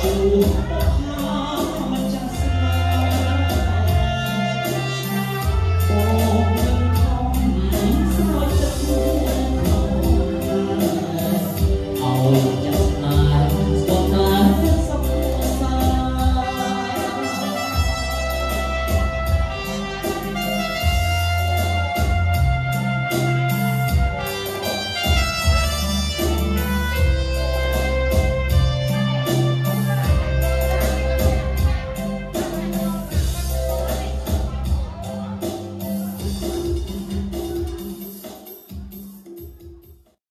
Hallelujah.